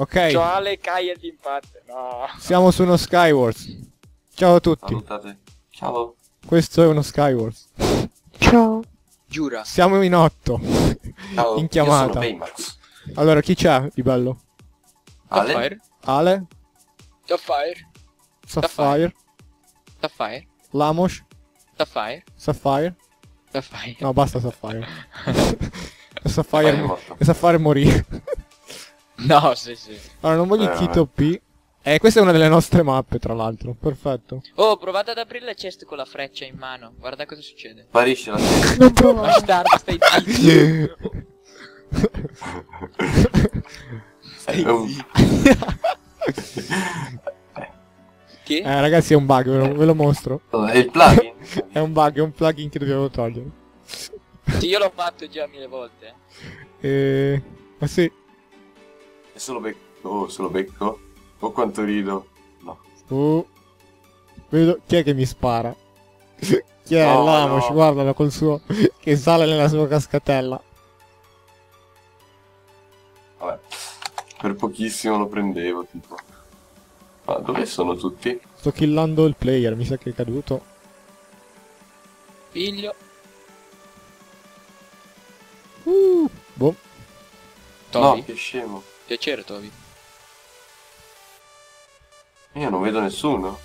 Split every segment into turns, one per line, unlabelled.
Ok,
C'ho Ale Kai di impatto. No.
siamo su uno Skywars. Ciao a tutti,
Salutate. Ciao.
questo è uno Skywars.
Giura.
Siamo in otto.
Ciao.
In
Io
chiamata. Allora, chi c'è di bello?
Ale?
Fire.
Ale,
Fire.
Sapphire,
Fire.
Lamos,
Fire.
Sapphire.
Fire.
No, basta Sapphire.
Sapphire è
Sapphire, e Sapphire morì.
No, sì, sì.
Allora, non voglio
Eh,
il Tito P. Eh, questa è una delle nostre mappe, tra l'altro. Perfetto.
Oh, provate ad aprire la chest con la freccia in mano. Guarda cosa succede.
Sparisce la testa.
Non provare.
Bastardo, stai zitto.
È un...
Che?
Eh, ragazzi, è un bug, ve lo, ve lo mostro.
È il plugin.
È un bug, è un plugin che dobbiamo togliere.
Sì, io l'ho fatto già mille volte.
E... Ma sì.
È solo becco. Oh, solo becco. Oh quanto rido. No.
Uh. Vedo... Chi è che mi spara? Chi è?
No,
Lamos,
no.
guardalo col suo... Che sale nella sua cascatella.
Vabbè. Per pochissimo lo prendevo, tipo. Ma dove sono tutti?
Sto killando il player, mi sa che è caduto.
Figlio.
Uh. Boh.
Toby.
No, che scemo.
Piacere, Toby.
Io non vedo nessuno.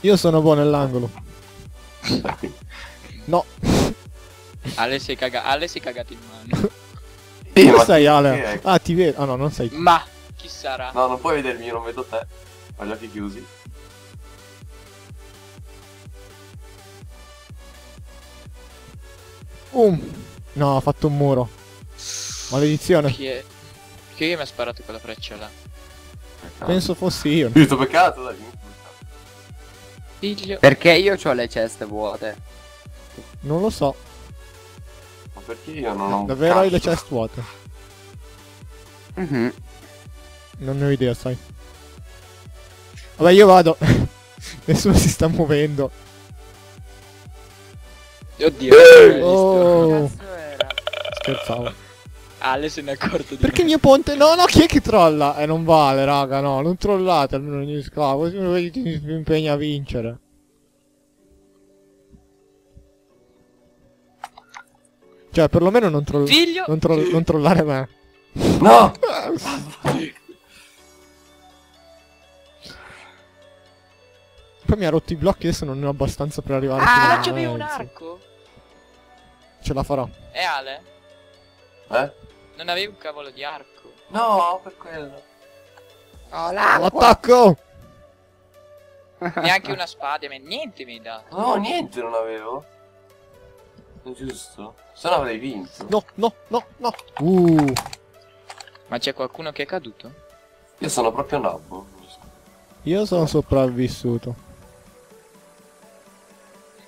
Io sono buono nell'angolo. No.
Ale si è caga- Ale si è cagato in mano.
Sì,
Dove
ma
sei Ale?
è?
Ah, ti vedo. Ah no, non sei.
Ma chi sarà?
No, non puoi vedermi, io non vedo te. Ho gli occhi chiusi.
Um. No, ha fatto un muro. Maledizione.
Chi è? Chi è che mi ha sparato quella freccia là?
Penso fossi io.
Io sto peccato, dai.
Figlio.
Perché io ho le ceste vuote.
Non lo so.
Perché io non ho un
Davvero hai le chest vuote?
Mhm.
Non ne ho idea, sai. Vabbè, io vado. Nessuno si sta muovendo.
Oddio.
Oh, scherzavo.
Ale se ne è accorto di
Perché il
me.
mio ponte... No, no, chi è che trolla? Eh, non vale, raga, no. Non trollate almeno gli scavo. Così mi mi impegna a vincere. Cioè, perlomeno non, troll...
Figlio.
non, troll- non trollare me.
No!
Poi mi ha rotto i blocchi, adesso non ne ho abbastanza per arrivare
Ah,
fino
non
a
c'avevi un arco?
Ce la farò.
E Ale?
Eh?
Non avevi un cavolo di arco?
No, per quello.
All'attacco!
Neanche una spada, ma niente mi hai dato.
No, niente non avevo. Giusto? Se no avrei vinto.
No, no, no, no. Uh,
Ma c'è qualcuno che è caduto?
Io sono proprio nabbo.
io sono sopravvissuto.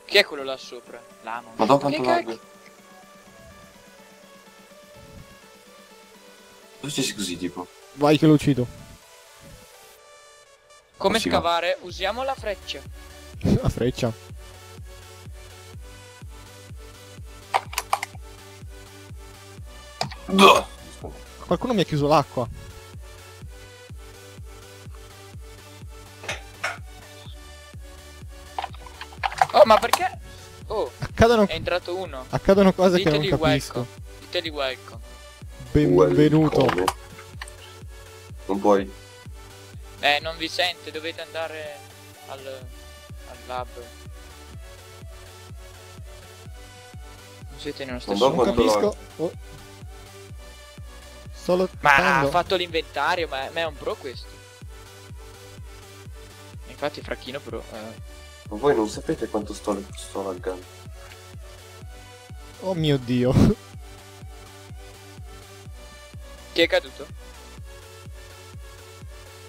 Chi è quello là sopra? L'amo.
Ma quanto
Che
lag. Dove sei così, tipo?
Vai che lo uccido.
Come
Si va.
scavare? Usiamo la freccia.
La freccia. Qualcuno mi ha chiuso l'acqua.
Oh, ma perché? Oh,
Accadono,
è entrato uno.
accadono cose che non
Diteli
capisco.
welcome. Diteli welcome.
Benvenuto.
Come? Non puoi.
Eh, non vi sente, dovete andare al, al lab. Non siete nello stesso
Non
quanto
capisco. Oh. Solo
Ma ha fatto l'inventario, ma, ma è un pro questo. Infatti Fracchino pro. eh.
Ma voi non sapete quanto sto, sto laggando.
Oh mio dio.
Chi è caduto?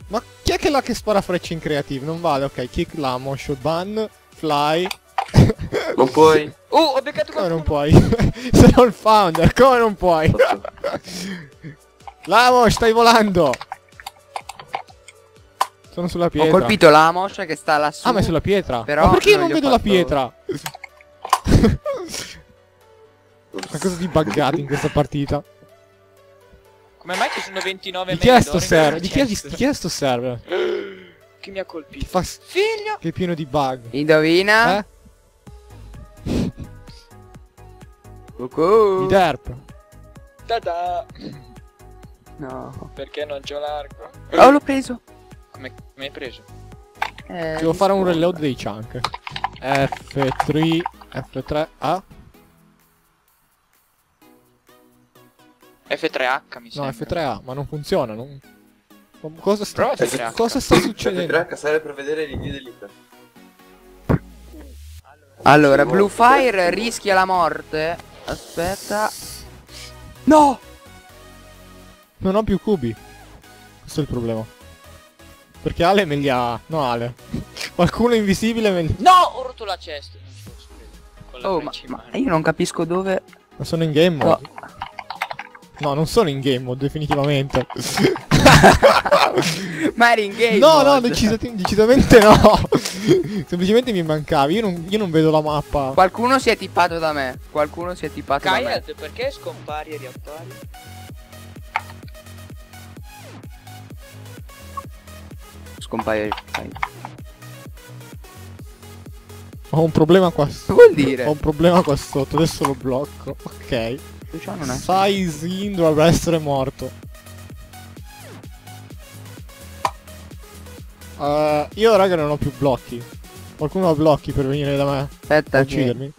Ma chi è che là che spara frecce in creative? Non vale, ok. Kick la motion ban, fly.
Non puoi.
Oh, ho beccato
Come non
qualcuno.
puoi? Sono il founder, come non puoi? Lamo, stai volando! Sono sulla
Ho
pietra.
colpito la moscia che sta lassù.
Ah, ma è sulla pietra.
Però
ma perché io
non ho
vedo la
fatto-
pietra? Ma cosa di buggato in questa partita?
Come mai ci sono 29
Di chi è sto server? Di chi è, di chi è sto server?
Chi mi ha
Che
colpito?
fa s-
Figlio!
che è pieno di bug.
Indovina.
Eh?
Cucù.
Di derp.
Da
No.
Perché non c'ho l'arco?
Oh, l'ho preso.
Come come hai preso?
Eh,
Devo fare un reload dei chunk. F3 F3 A
F3H mi
No
sembra.
F3A Ma non funziona non... Cosa sta,
Prova F3H.
cosa sta succedendo?
F3H serve per vedere i review dell'Inter.
Allora,
Sì,
Blue
molto.
Fire rischia la morte. Aspetta. No!
Non ho più cubi Questo è il problema Perché Ale me li ha No Ale Qualcuno invisibile me li...
No! Ho rotto la chest. Non ci posso credere. Con la
Oh, ma, ma io non capisco dove...
Ma sono in game
No.
mode No non sono in game mode definitivamente
ma eri in game
No no
mode.
decisa- decisamente no Semplicemente mi mancavi Io non, io non vedo la mappa
Qualcuno si è tippato da me. Qualcuno si è tippato da me.
Perché scompari e riappari?
Scompaio.
Ho un problema qua sotto
vuol dire?
Ho un problema qua sotto Adesso lo blocco Ok
Luciano non è.
Sizin dovrebbe essere morto. Eh, io raga non ho più blocchi. Qualcuno ha blocchi per venire da me
Aspetta, che...
uccidermi?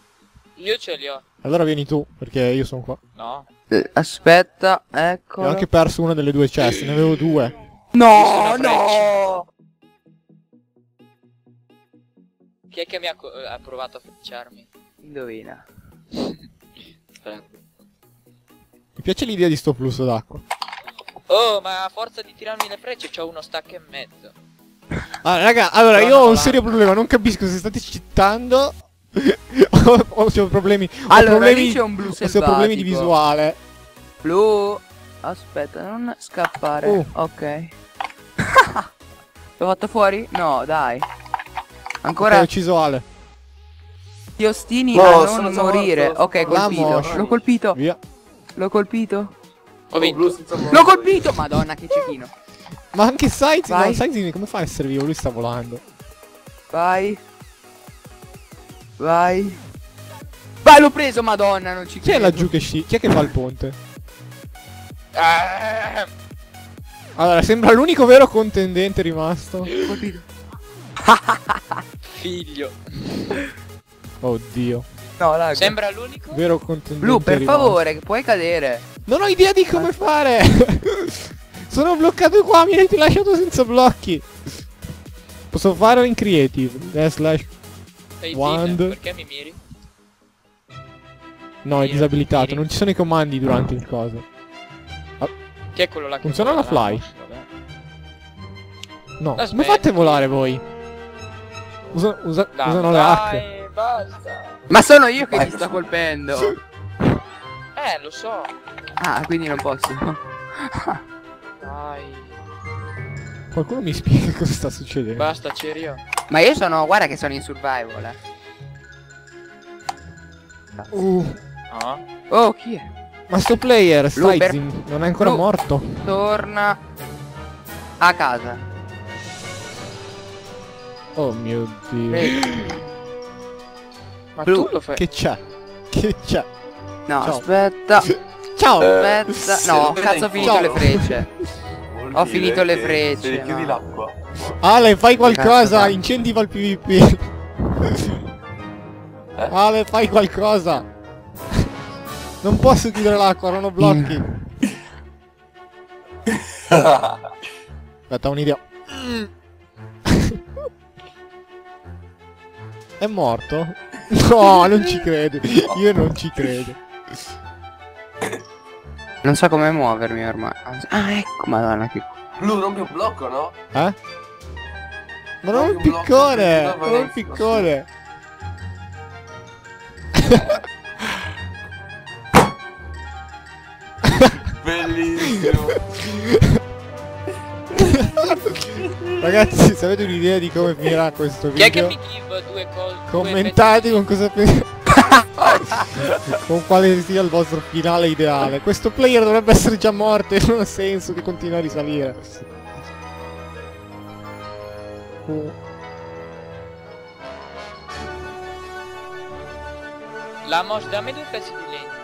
Io ce li ho.
Allora vieni tu, perché io sono qua.
No.
eh, Aspetta, ecco.
ho anche perso una delle due chest, ne avevo due.
No, no!
Chi è che mi ha, ha provato a frecciarmi?
Indovina.
Mi piace l'idea di sto flusso d'acqua.
Oh, ma a forza di tirarmi le frecce c'ho uno stack e mezzo.
Ah, raga, allora
Sono
io ho un serio problema, non capisco se state citando. o, o se ho problemi. ho
Allora,
problemi,
lì c'è un blu
o se ho problemi di visuale.
Blu. Aspetta, non scappare.
Oh.
Ok. L'ho fatto fuori? No, dai. Ancora
ho ucciso Ale.
ti ostini
No,
a non morire.
morto.
Ok, colpito. L'ho colpito.
Via.
L'ho colpito.
Ho vinto.
L'ho colpito! Madonna, che cecchino.
Ma anche Sizin, no, come fa a essere vivo? Lui sta volando.
Vai. Vai. Vai, l'ho preso, madonna, non ci
Chi è laggiù che sci? Chi è che fa il ponte?
Ah,
Allora, sembra l'unico vero contendente rimasto.
Colpito.
Figlio.
Oddio.
No, raga.
Sembra l'unico?
Vero contendente
Blu, per
rimasto.
favore, che puoi cadere.
Non ho idea di come fare. Sono bloccato qua, mi avete lasciato senza blocchi. Posso farlo in creative. Eh, slash.
Sei
Wand.
Perché mi miri?
No, è disabilitato. Non ci sono i comandi durante il coso.
Chi è quello là che
Funziona la fly? No, come fate a volare voi? Usa- usa-
Dai,
usano le
dai,
acque.
basta.
Ma sono io che
Vai,
ti sto colpendo.
Eh, lo so.
Ah, quindi non posso.
Dai.
Qualcuno mi spiega cosa sta succedendo?
Basta, c'eri io.
Ma io sono, guarda che sono in survival. eh.
Uh,
No?
Oh, chi è?
ma sto player,
Luber.
Non è ancora
Lu-
morto.
Torna a casa.
Oh mio dio.
Ma
Blu,
tu lo fai.
Che c'è? Che c'è?
No,
Ciao.
aspetta.
Ciao!
Eh,
Aspetta.
se
No, cazzo, ho
in
finito le frecce. Ho finito le frecce,
Se richiudi
no.
l'acqua.
Ale, fai
Cazzo,
qualcosa,
dai.
incentiva il PvP.
Eh?
Ale, fai qualcosa. Non posso chiudere l'acqua, non ho blocchi. Aspetta, un'idea. È morto? No, non ci credo. Io non ci credo.
Non so come muovermi ormai. Ah, ecco, madonna che...
Blu, rompi un blocco, no?
Eh? Ma non
Proprio un
piccone! Non il
Valencia,
piccone!
Bellissimo.
Ragazzi, se avete un'idea di come finirà questo
Chi è che
video,
mi give due cose?
commentate con cosa pensate. con quale sia il vostro finale ideale. Questo player dovrebbe essere già morto e non ha senso che continua a risalire. Oh.
La mos, dammi due pezzi di legno.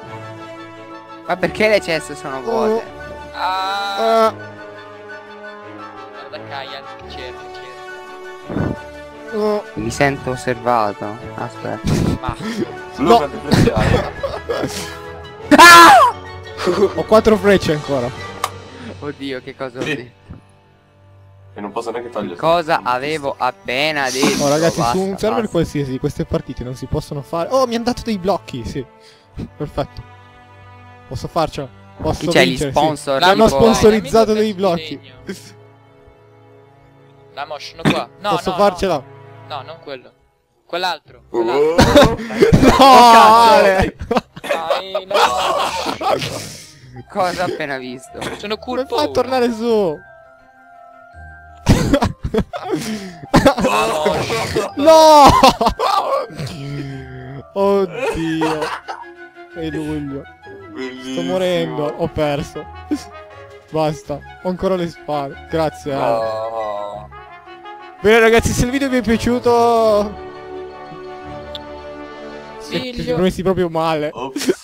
Ma perché le ceste sono vuote?
Ah,
Ah,
guarda Cerca, cerca.
oh.
Mi sento osservato. Aspetta.
Ma
Luca, ti piace?
Ho quattro frecce ancora.
Oddio, che cosa ho
Sì.
detto?
E non posso neanche togliere.
Cosa avevo appena detto?
Oh ragazzi,
Basta,
su un server
basta.
qualsiasi queste partite non si possono fare. Oh, mi hanno dato dei blocchi, sì. Perfetto. Posso farcela. Posso
Chi c'è gli
sì.
sponsor?
Mi hanno
Dai,
sponsorizzato dei blocchi.
La mos, sono qua. No,
Posso
no,
farcela?
No, no, non quello. Quell'altro.
Oh,
Quell'altro.
No. Ale!
Dai, no.
Cosa ho appena visto?
Sono
Come
colpo.
fa a tornare su? No! Oddio. È luglio. Sto morendo. Ho perso. Basta. Ho ancora le spade. Grazie. Ale. Bene ragazzi, se il video vi è piaciuto... Siete
Silvio.
messi proprio male.
Ops.